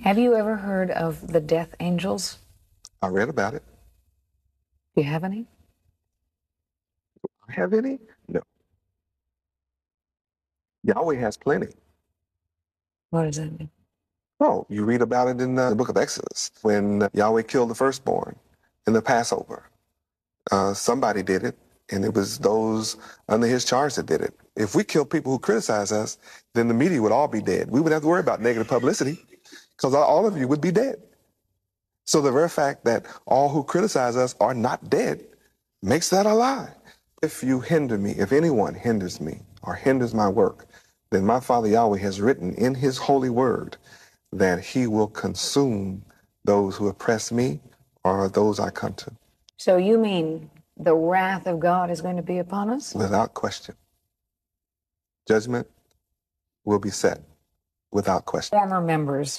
Have you ever heard of the death angels? I read about it. Do you have any? I have any? No. Yahweh has plenty. What does that mean? Oh, you read about it in uh, the book of Exodus when Yahweh killed the firstborn in the Passover. Uh, somebody did it, and it was those under his charge that did it. If we kill people who criticize us, then the media would all be dead. We wouldn't have to worry about negative publicity because all of you would be dead. So the very fact that all who criticize us are not dead makes that a lie. If you hinder me, if anyone hinders me or hinders my work, then my Father Yahweh has written in his holy word that he will consume those who oppress me or those I come to So you mean the wrath of God is going to be upon us? without question. Judgment will be set without question. Former members